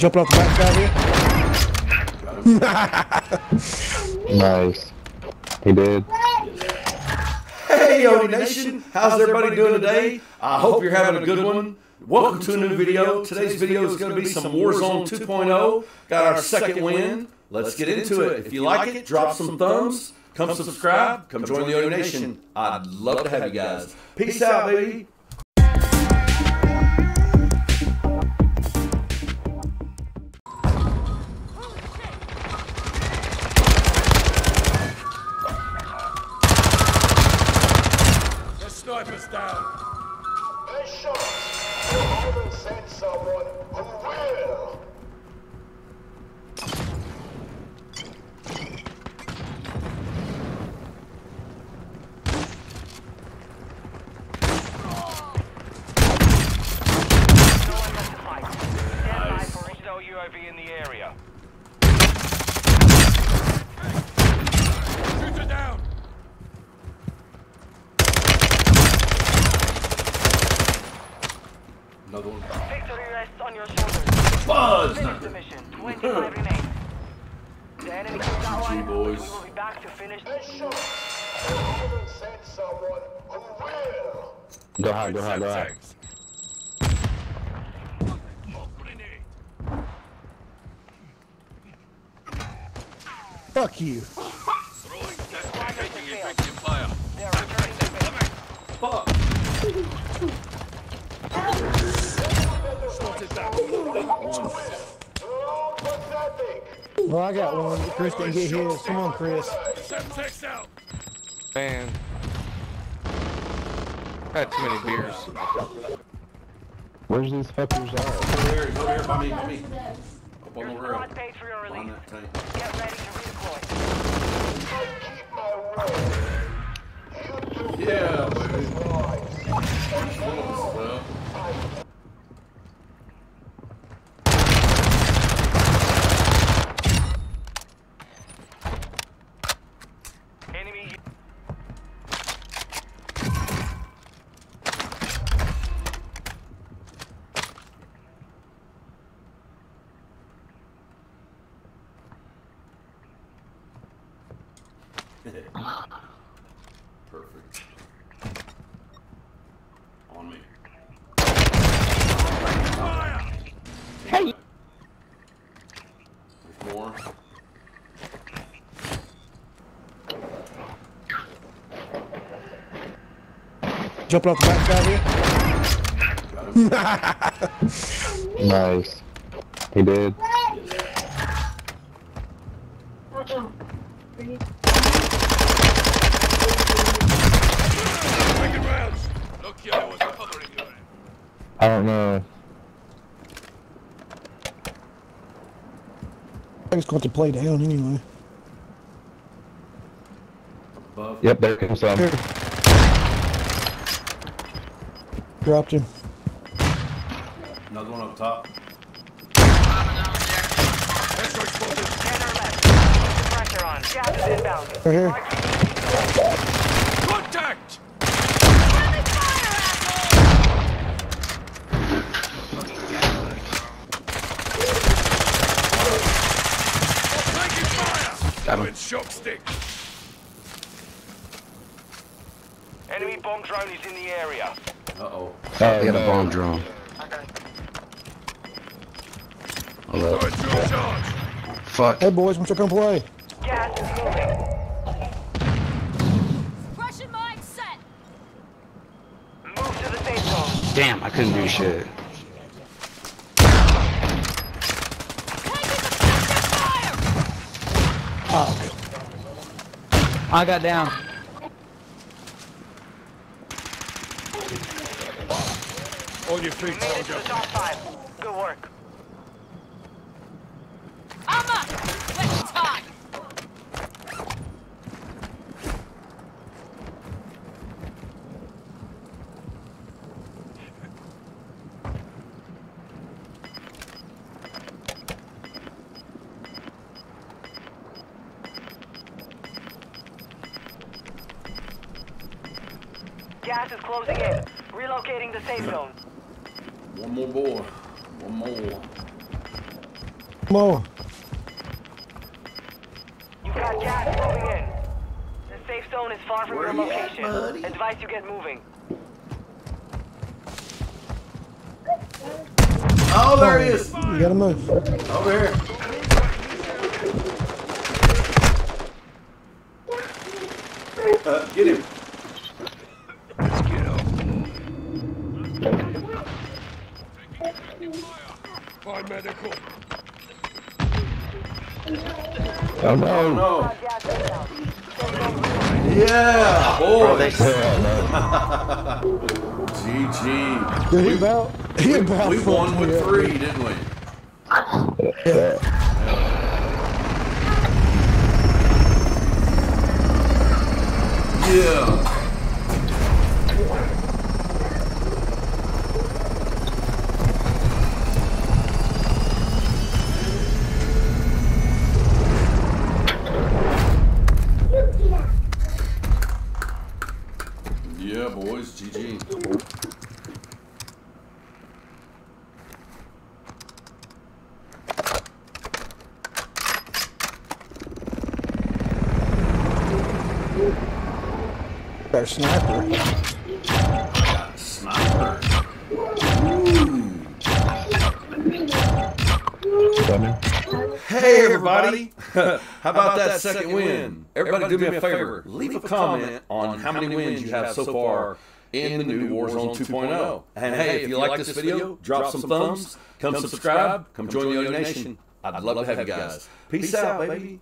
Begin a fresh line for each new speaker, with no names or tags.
Jumping off the backside here.
Nice. He did.
Hey, Odie Nation! How's everybody doing today? I hope you're having a good one. Welcome to a new video. Today's video is going to be some Warzone 2.0. Got our second win. Let's get into it. If you like it, drop some thumbs. Come subscribe. Come join the Odie Nation. I'd love to have you guys. Peace out, baby.
Sniper's down.
Nice shot. You haven't sent someone who will.
No one left to fight. Stand by for Hostile UAV in the area.
Shooter down.
Another one.
Victory rests on your shoulders.
Buzz!
Finish the mission. 25 remain. The enemy took that one.
boys.
We will be back to finish.
Nice shot. You haven't sent someone who will.
Go high, go high, go high.
Fuck you.
Throwing death taking effective fire.
They are returning to base.
Fuck!
You're all pathetic.
Well, I got one. Chris didn't get his. Come on, Chris.
Semtex out.
Man. Had too many beers.
Where's these fuckers at?
Over here, over here, by me, by me. Up on the
Your
rail.
squad paid for your
On that tank.
Get ready to redeploy.
I keep my word.
Yeah, baby.
Enemy.
perfect. On me.
Fire.
There's more.
Jumping off the backside here.
Nice. He did.
Taking rounds. Look here, I was covering you.
I don't know.
I just going to play down anyway.
Above.
Yep, there comes some.
Here. Dropped him.
Another one up top.
Extra spotted.
Scanner left. Keep the pressure on. Gas is inbound.
Right here.
Contact.
Got him.
Shock stick.
Enemy bomb drone is in the area.
Uh-oh.
Oh,
They got a bomb uh, drone. Hold up.
Throwing drill charge.
Fuck.
Hey, boys, what's to come play?
Gas is moving.
Russian mine set.
Move to the safe zone.
Damn, I couldn't do shit.
Taking.
Oh,
I got down.
On your feet,
Made it to
soldier.
the top five. Good work.
I'm up. Let's tie.
Gas is closing in. Relocating the safe zone.
One more boy. One more.
Come on.
You got gas moving in. The safe zone is far from
Where
your
you at,
location.
buddy?
Advise you get moving.
Oh, there he is.
You gotta move.
Over here. Uh, get him.
Let's get up. Find medical.
Oh no.
Oh, no.
Yeah,
Bro,
boy.
Oh, they uh,
GG.
Dude, he about, he about
We won with
up.
three, didn't we? Yeah. Yeah, boys, GG.
Our sniper.
Sniper. Hey everybody! How about that second win? Everybody do me a favor. Leave a comment on how many wins you have so far in the new Warzone 2.0. And hey, if you like this video, drop some thumbs, come subscribe, come join the Odie Nation. I'd love to have you guys. Peace out, baby.